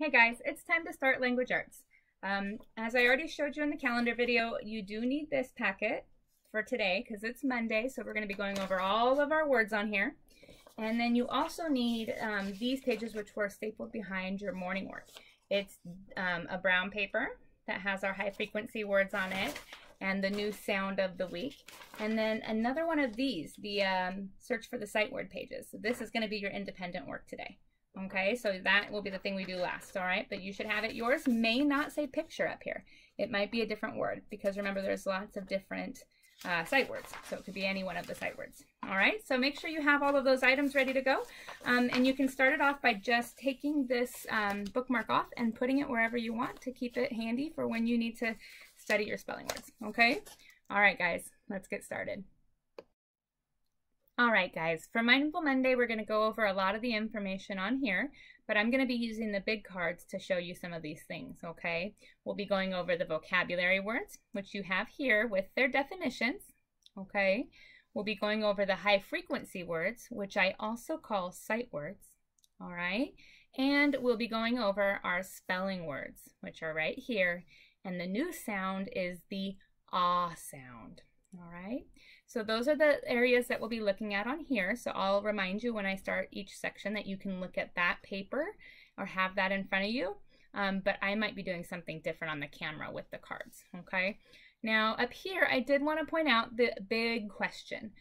Hey guys, it's time to start language arts. Um, as I already showed you in the calendar video, you do need this packet for today because it's Monday, so we're going to be going over all of our words on here. And then you also need um, these pages which were stapled behind your morning work. It's um, a brown paper that has our high frequency words on it and the new sound of the week. And then another one of these, the um, search for the sight word pages. So this is going to be your independent work today. Okay, so that will be the thing we do last, all right? But you should have it. Yours may not say picture up here. It might be a different word because remember there's lots of different uh, sight words. So it could be any one of the sight words. All right, so make sure you have all of those items ready to go. Um, and you can start it off by just taking this um, bookmark off and putting it wherever you want to keep it handy for when you need to study your spelling words, okay? All right, guys, let's get started. All right, guys, for Mindful Monday, we're going to go over a lot of the information on here, but I'm going to be using the big cards to show you some of these things, okay? We'll be going over the vocabulary words, which you have here with their definitions, okay? We'll be going over the high frequency words, which I also call sight words, all right? And we'll be going over our spelling words, which are right here, and the new sound is the ah sound, all right? So those are the areas that we'll be looking at on here. So I'll remind you when I start each section that you can look at that paper or have that in front of you. Um, but I might be doing something different on the camera with the cards, okay? Now up here, I did want to point out the big question.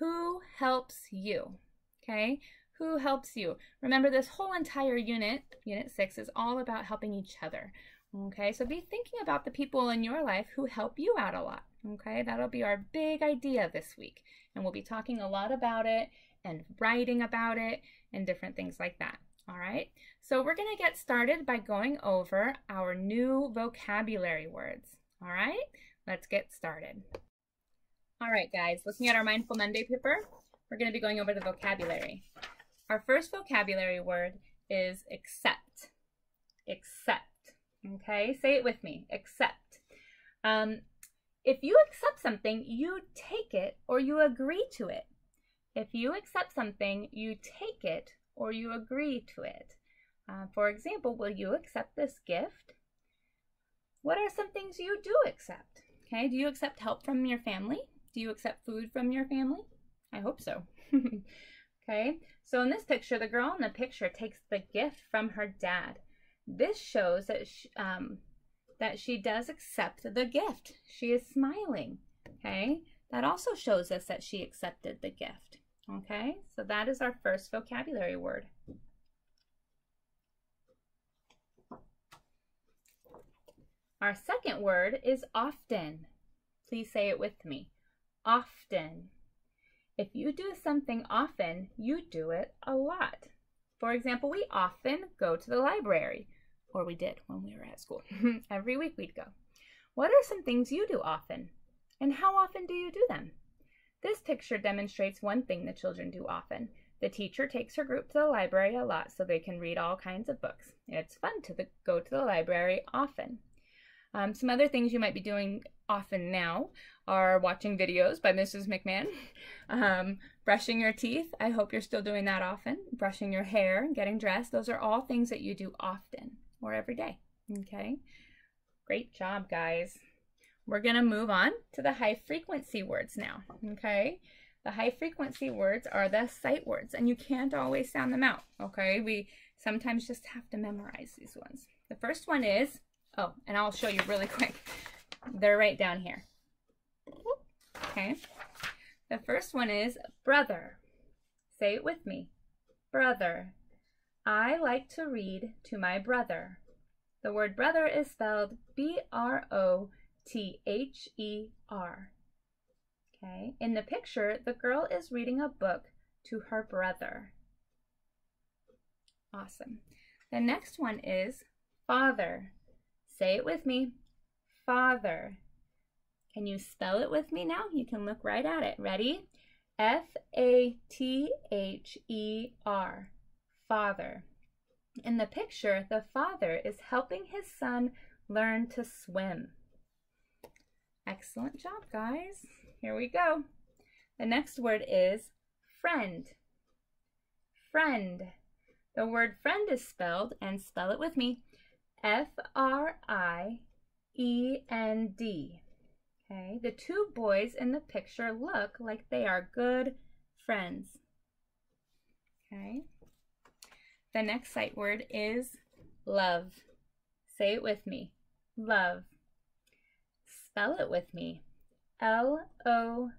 Who helps you, okay? Who helps you? Remember this whole entire unit, unit six, is all about helping each other. Okay, so be thinking about the people in your life who help you out a lot. Okay, that'll be our big idea this week. And we'll be talking a lot about it and writing about it and different things like that. All right, so we're going to get started by going over our new vocabulary words. All right, let's get started. All right, guys, looking at our Mindful Monday paper, we're going to be going over the vocabulary. Our first vocabulary word is accept. Accept. Okay, say it with me. Accept. Um, if you accept something, you take it or you agree to it. If you accept something, you take it or you agree to it. Uh, for example, will you accept this gift? What are some things you do accept? Okay, do you accept help from your family? Do you accept food from your family? I hope so. okay, so in this picture, the girl in the picture takes the gift from her dad. This shows that she, um, that she does accept the gift. She is smiling. Okay, that also shows us that she accepted the gift. Okay, so that is our first vocabulary word. Our second word is often. Please say it with me. Often. If you do something often, you do it a lot. For example, we often go to the library or we did when we were at school. Every week we'd go. What are some things you do often? And how often do you do them? This picture demonstrates one thing the children do often. The teacher takes her group to the library a lot so they can read all kinds of books. It's fun to the, go to the library often. Um, some other things you might be doing often now are watching videos by Mrs. McMahon, um, brushing your teeth. I hope you're still doing that often. Brushing your hair, getting dressed. Those are all things that you do often or every day. Okay, great job, guys. We're going to move on to the high frequency words now. Okay, the high frequency words are the sight words, and you can't always sound them out. Okay, we sometimes just have to memorize these ones. The first one is, oh, and I'll show you really quick. They're right down here. Okay, the first one is brother. Say it with me. Brother. I like to read to my brother. The word brother is spelled B R O T H E R. Okay, in the picture, the girl is reading a book to her brother. Awesome. The next one is father. Say it with me. Father. Can you spell it with me now? You can look right at it. Ready? F A T H E R father. In the picture, the father is helping his son learn to swim. Excellent job, guys. Here we go. The next word is friend. Friend. The word friend is spelled, and spell it with me, F-R-I-E-N-D. Okay, the two boys in the picture look like they are good friends. Okay, the next sight word is love. Say it with me, love. Spell it with me, L-O-V-E.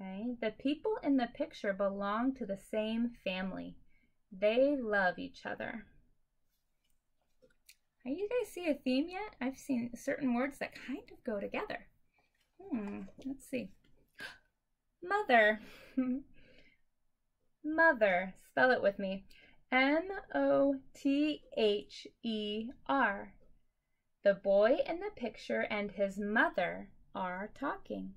Okay, the people in the picture belong to the same family. They love each other. Are you guys see a theme yet? I've seen certain words that kind of go together. Hmm, let's see. Mother. Mother. Spell it with me. M-O-T-H-E-R. The boy in the picture and his mother are talking.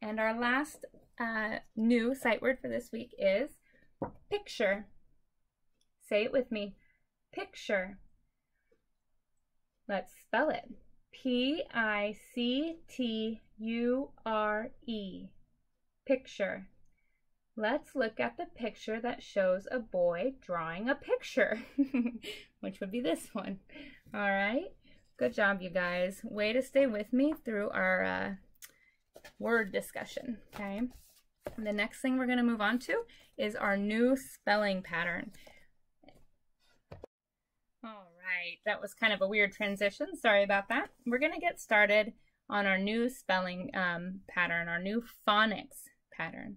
And our last uh, new sight word for this week is picture. Say it with me. Picture. Let's spell it. P-I-C-T-U-R-E. Picture. Let's look at the picture that shows a boy drawing a picture, which would be this one. All right. Good job, you guys. Way to stay with me through our uh, word discussion, okay? The next thing we're going to move on to is our new spelling pattern. All right, that was kind of a weird transition. Sorry about that. We're going to get started on our new spelling um, pattern, our new phonics pattern.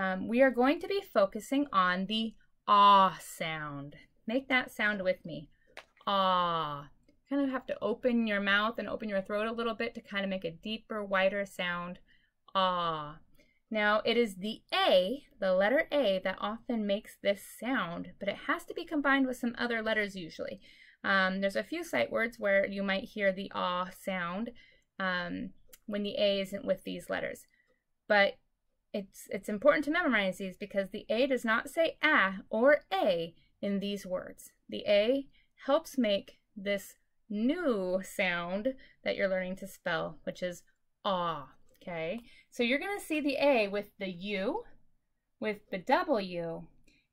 Um, we are going to be focusing on the ah sound. Make that sound with me. Ah kind of have to open your mouth and open your throat a little bit to kind of make a deeper, wider sound. Ah. Now, it is the A, the letter A, that often makes this sound, but it has to be combined with some other letters usually. Um, there's a few sight words where you might hear the ah sound um, when the A isn't with these letters. But it's, it's important to memorize these because the A does not say ah or a in these words. The A helps make this new sound that you're learning to spell, which is ah. Okay, so you're going to see the A with the U, with the W,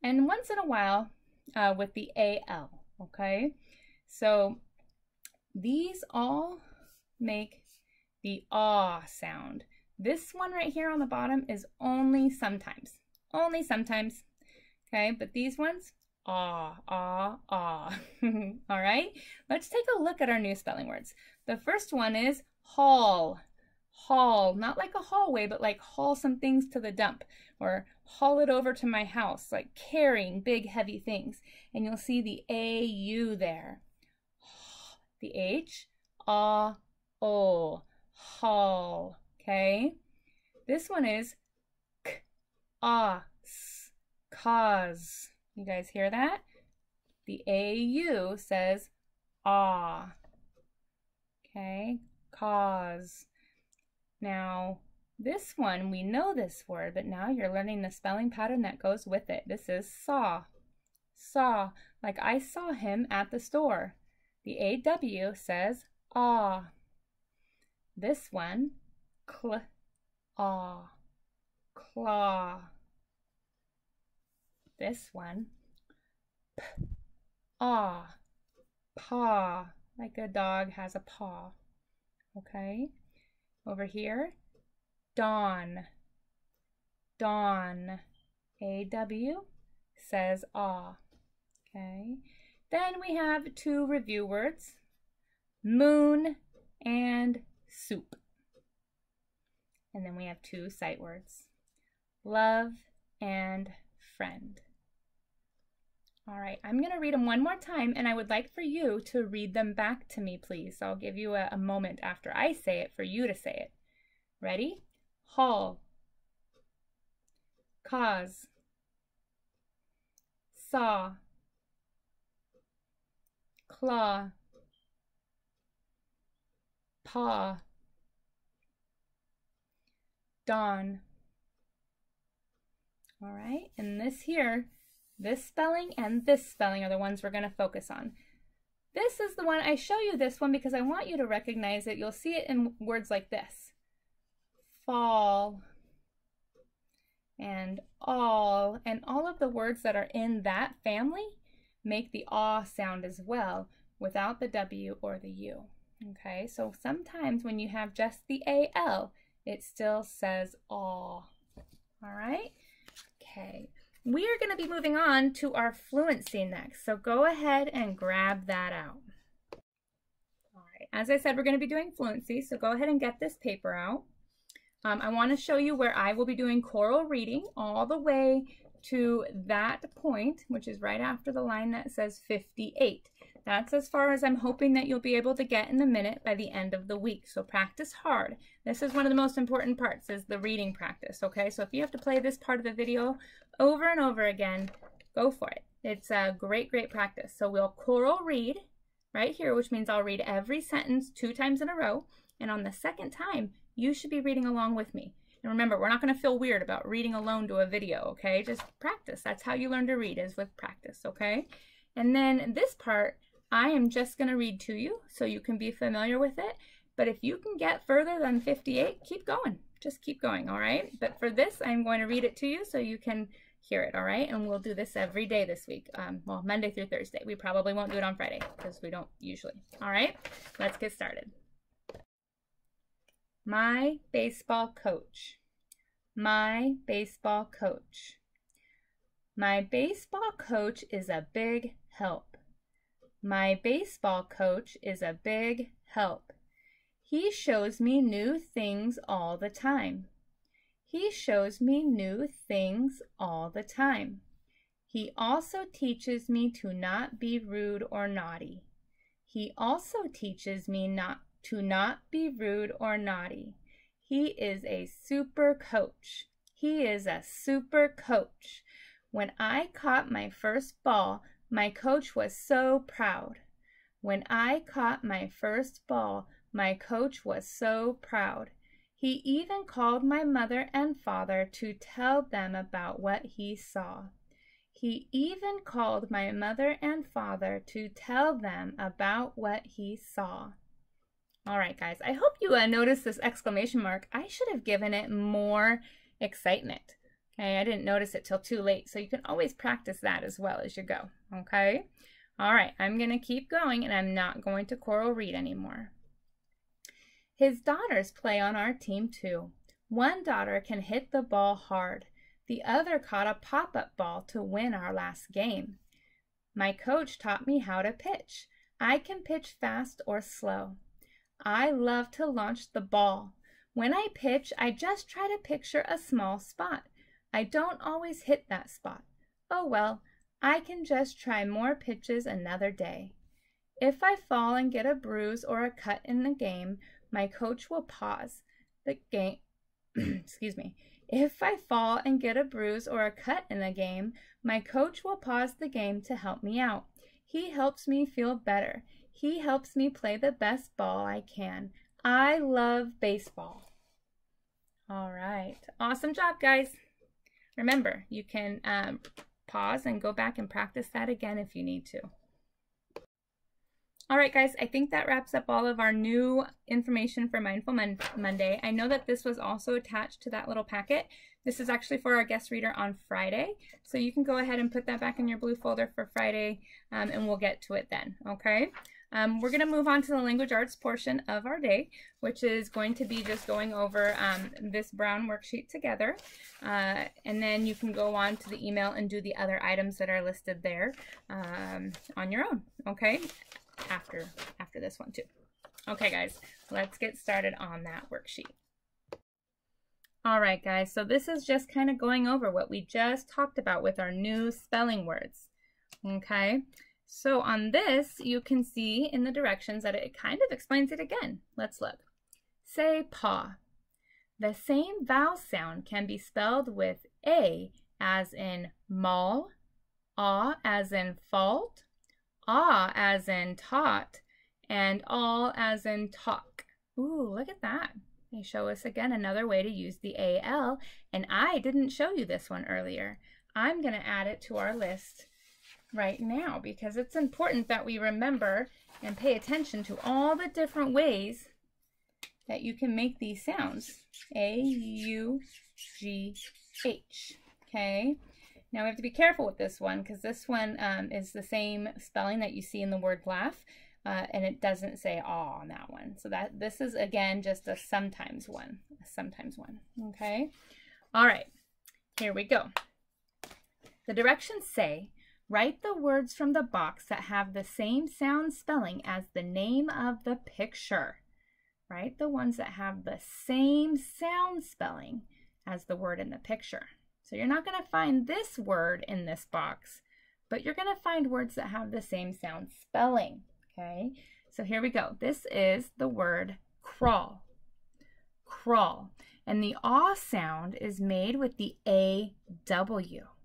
and once in a while uh, with the AL. Okay, so these all make the ah sound. This one right here on the bottom is only sometimes, only sometimes. Okay, but these ones ah, ah, ah. All right, let's take a look at our new spelling words. The first one is haul. Haul, not like a hallway, but like haul some things to the dump or haul it over to my house, like carrying big heavy things. And you'll see the A-U there. The H, ah, o, haul, okay? This one is k, ah, s, cause. You guys hear that? The AU says ah. Okay, cause. Now, this one, we know this word, but now you're learning the spelling pattern that goes with it. This is saw. Saw, like I saw him at the store. The AW says ah. This one, cl, ah, claw this one. P, ah, paw, like a dog has a paw. Okay. Over here, dawn, dawn. A-W says ah. Okay. Then we have two review words, moon and soup. And then we have two sight words, love and friend. All right, I'm going to read them one more time, and I would like for you to read them back to me, please. I'll give you a, a moment after I say it for you to say it. Ready? Haul, cause, saw, claw, paw, dawn. All right, and this here this spelling and this spelling are the ones we're going to focus on. This is the one, I show you this one because I want you to recognize it. You'll see it in words like this. Fall, and all, and all of the words that are in that family make the aw sound as well without the W or the U. Okay, so sometimes when you have just the AL, it still says aw. All right, okay. We are going to be moving on to our fluency next, so go ahead and grab that out. All right, as I said, we're going to be doing fluency, so go ahead and get this paper out. Um, I want to show you where I will be doing choral reading all the way to that point, which is right after the line that says 58. That's as far as I'm hoping that you'll be able to get in the minute by the end of the week. So practice hard. This is one of the most important parts is the reading practice, okay? So if you have to play this part of the video over and over again, go for it. It's a great, great practice. So we'll choral read right here, which means I'll read every sentence two times in a row. And on the second time, you should be reading along with me. And remember, we're not going to feel weird about reading alone to a video, okay? Just practice. That's how you learn to read is with practice, okay? And then this part, I am just going to read to you so you can be familiar with it. But if you can get further than 58, keep going. Just keep going, all right? But for this, I'm going to read it to you so you can hear it, all right? And we'll do this every day this week. Um, well, Monday through Thursday. We probably won't do it on Friday because we don't usually. All right, let's get started. My baseball coach. My baseball coach. My baseball coach is a big help. My baseball coach is a big help. He shows me new things all the time. He shows me new things all the time. He also teaches me to not be rude or naughty. He also teaches me not to not be rude or naughty. He is a super coach. He is a super coach. When I caught my first ball, my coach was so proud. When I caught my first ball, my coach was so proud. He even called my mother and father to tell them about what he saw. He even called my mother and father to tell them about what he saw. All right, guys, I hope you uh, noticed this exclamation mark. I should have given it more excitement. Okay, I didn't notice it till too late, so you can always practice that as well as you go, okay? All right, I'm going to keep going, and I'm not going to choral read anymore. His daughters play on our team, too. One daughter can hit the ball hard. The other caught a pop-up ball to win our last game. My coach taught me how to pitch. I can pitch fast or slow. I love to launch the ball. When I pitch, I just try to picture a small spot. I don't always hit that spot. Oh well, I can just try more pitches another day. If I fall and get a bruise or a cut in the game, my coach will pause the game. Excuse me. If I fall and get a bruise or a cut in the game, my coach will pause the game to help me out. He helps me feel better. He helps me play the best ball I can. I love baseball. All right. Awesome job, guys. Remember, you can um, pause and go back and practice that again if you need to. All right, guys, I think that wraps up all of our new information for Mindful Mon Monday. I know that this was also attached to that little packet. This is actually for our guest reader on Friday, so you can go ahead and put that back in your blue folder for Friday, um, and we'll get to it then, okay? Um, we're going to move on to the language arts portion of our day, which is going to be just going over um, this brown worksheet together. Uh, and then you can go on to the email and do the other items that are listed there um, on your own, okay? After, after this one too. Okay, guys, let's get started on that worksheet. All right, guys, so this is just kind of going over what we just talked about with our new spelling words, okay? So on this, you can see in the directions that it kind of explains it again. Let's look. Say paw. The same vowel sound can be spelled with A as in mall, ah as in fault, ah as in taught, and all as in talk. Ooh, look at that. They show us again another way to use the AL, and I didn't show you this one earlier. I'm going to add it to our list right now because it's important that we remember and pay attention to all the different ways that you can make these sounds. A, U, G, H. Okay. Now we have to be careful with this one because this one um, is the same spelling that you see in the word laugh. Uh, and it doesn't say aw on that one. So that this is again just a sometimes one, a sometimes one, okay? All right, here we go. The directions say, write the words from the box that have the same sound spelling as the name of the picture. Write the ones that have the same sound spelling as the word in the picture. So you're not going to find this word in this box, but you're going to find words that have the same sound spelling. Okay, so here we go. This is the word crawl. Crawl. And the aw sound is made with the AW.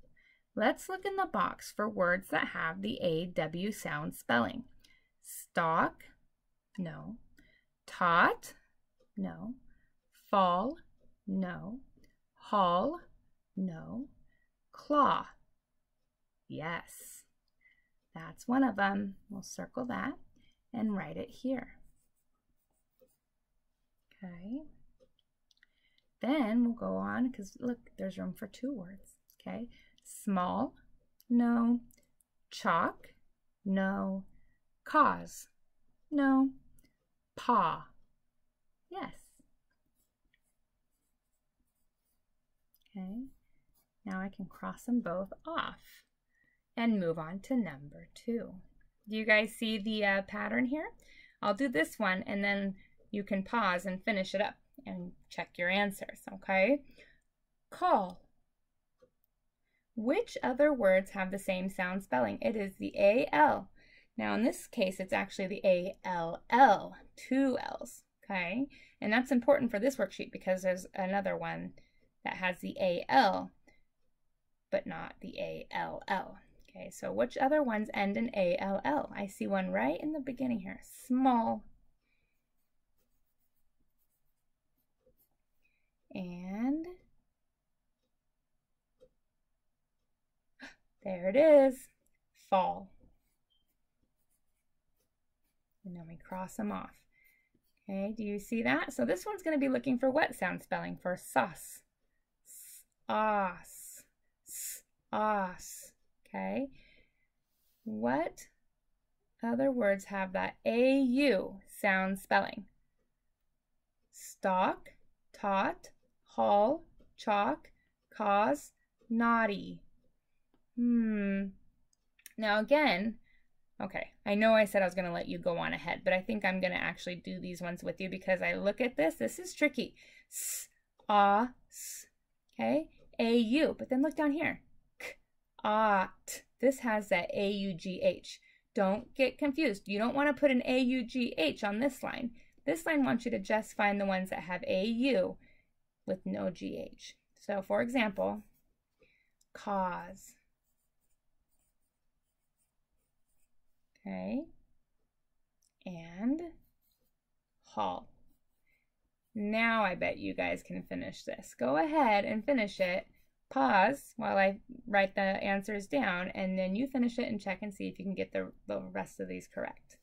Let's look in the box for words that have the AW sound spelling. Stalk, no. Taught, no. Fall, no. Haul, no. Claw, yes. That's one of them. We'll circle that and write it here. Okay. Then we'll go on because look, there's room for two words. Okay. Small, no. Chalk, no. Cause, no. Paw, yes. Okay. Now I can cross them both off and move on to number two. Do you guys see the uh, pattern here? I'll do this one and then you can pause and finish it up and check your answers, okay? Call. Which other words have the same sound spelling? It is the A-L. Now in this case, it's actually the A-L-L, two L's, okay? And that's important for this worksheet because there's another one that has the A-L, but not the A-L-L. Okay, so which other ones end in A-L-L? I see one right in the beginning here. Small. And there it is. Fall. And then we cross them off. Okay, do you see that? So this one's going to be looking for what sound spelling for sauce? Sauce. Sauce. Okay. What other words have that AU sound spelling? Stalk, taught, haul, chalk, cause, naughty. Hmm. Now again, okay, I know I said I was going to let you go on ahead, but I think I'm going to actually do these ones with you because I look at this. This is tricky. S, ah, s, okay, A-U. But then look down here ot. This has that A-U-G-H. Don't get confused. You don't want to put an A-U-G-H on this line. This line wants you to just find the ones that have A-U with no G-H. So for example, cause. Okay. And haul. Now I bet you guys can finish this. Go ahead and finish it pause while I write the answers down, and then you finish it and check and see if you can get the, the rest of these correct.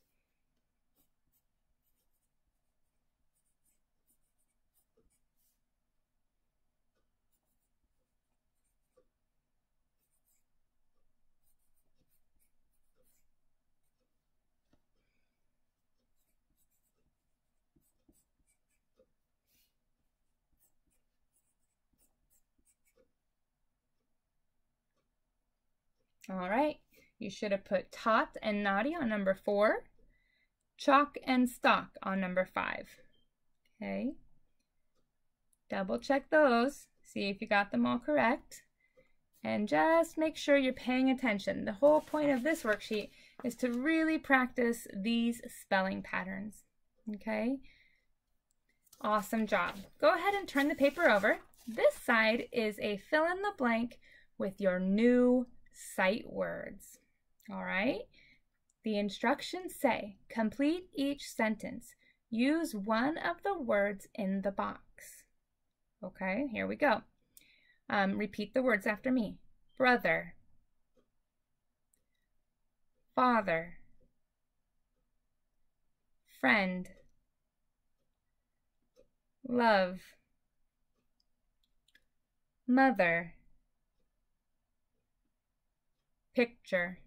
All right, you should have put taught and naughty on number four, chalk and stalk on number five. Okay, double check those, see if you got them all correct, and just make sure you're paying attention. The whole point of this worksheet is to really practice these spelling patterns. Okay, awesome job. Go ahead and turn the paper over. This side is a fill in the blank with your new sight words. All right? The instructions say complete each sentence. Use one of the words in the box. Okay, here we go. Um, repeat the words after me. Brother. Father. Friend. Love. mother, picture.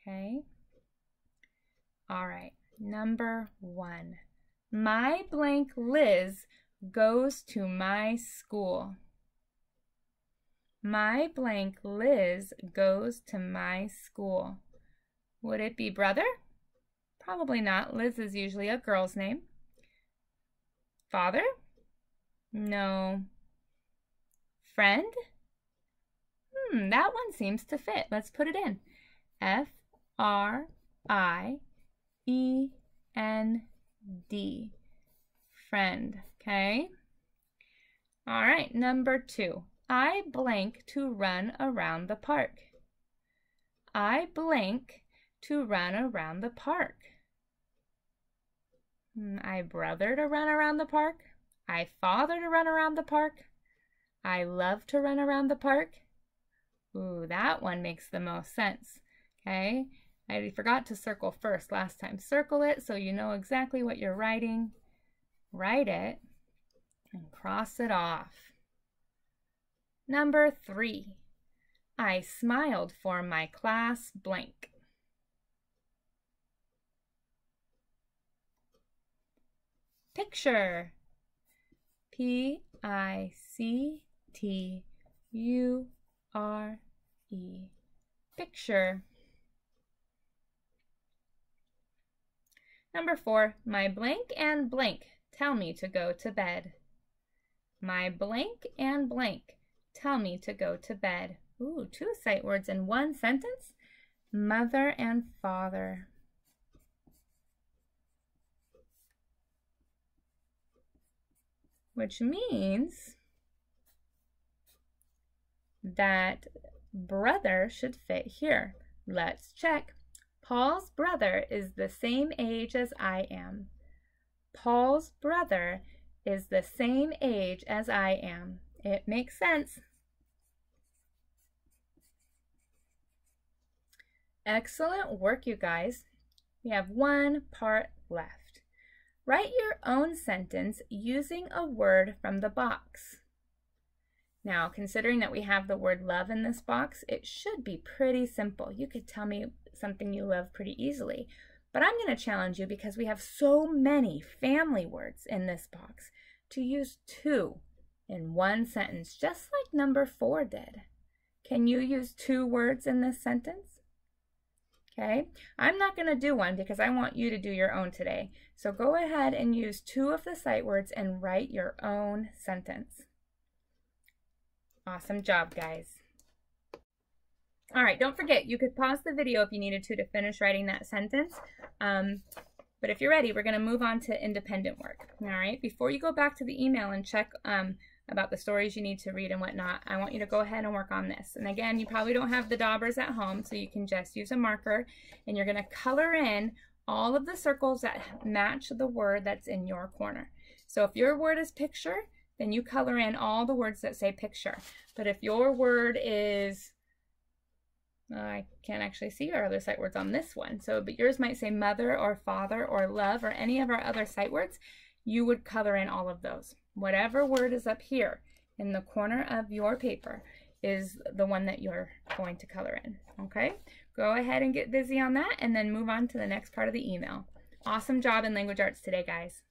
Okay. All right, number one. My blank Liz goes to my school. My blank Liz goes to my school. Would it be brother? Probably not. Liz is usually a girl's name. Father? No. Friend? Hmm, that one seems to fit. Let's put it in. F R I E N D. Friend. Okay. All right, number two. I blank to run around the park. I blank to run around the park. Hmm, I brother to run around the park. I father to run around the park. I love to run around the park. Ooh, that one makes the most sense. Okay, I forgot to circle first last time. Circle it so you know exactly what you're writing. Write it and cross it off. Number three, I smiled for my class blank. Picture. P I C T U R E. Picture. Number four, my blank and blank tell me to go to bed. My blank and blank tell me to go to bed. Ooh, two sight words in one sentence. Mother and father. Which means that brother should fit here. Let's check. Paul's brother is the same age as I am. Paul's brother is the same age as I am. It makes sense. Excellent work, you guys. We have one part left. Write your own sentence using a word from the box. Now, considering that we have the word love in this box, it should be pretty simple. You could tell me something you love pretty easily. But I'm going to challenge you because we have so many family words in this box to use two in one sentence, just like number four did. Can you use two words in this sentence? Okay, I'm not going to do one because I want you to do your own today. So go ahead and use two of the sight words and write your own sentence. Awesome job, guys. All right, don't forget, you could pause the video if you needed to to finish writing that sentence. Um, but if you're ready, we're going to move on to independent work. All right, before you go back to the email and check um, about the stories you need to read and whatnot, I want you to go ahead and work on this. And again, you probably don't have the daubers at home, so you can just use a marker and you're going to color in all of the circles that match the word that's in your corner. So if your word is picture, then you color in all the words that say picture. But if your word is, I can't actually see our other sight words on this one. So, but yours might say mother or father or love or any of our other sight words, you would color in all of those. Whatever word is up here in the corner of your paper is the one that you're going to color in, okay? Go ahead and get busy on that and then move on to the next part of the email. Awesome job in language arts today, guys.